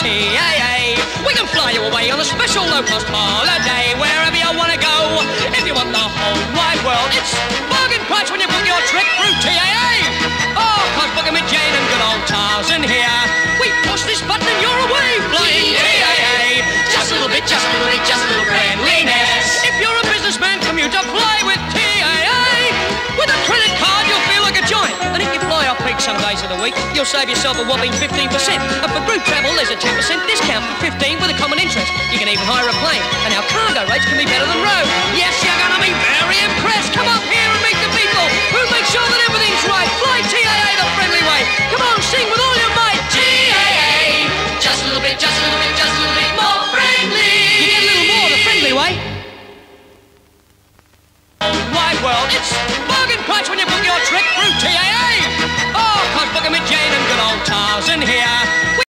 TAA. We can fly you away on a special low-cost holiday wherever you want to go. If you want the whole wide world, it's bargain price when you book your trip through TAA. Oh, cause booking with Jane and good old Tarzan here. We push this button and you're away flying TAA. Just a little bit, just a little bit, just a little friendliness. Some days of the week, you'll save yourself a whopping 15%. And for group travel, there's a 10% discount for 15 with a common interest. You can even hire a plane. And our cargo rates can be better than road. Yes, you're 是你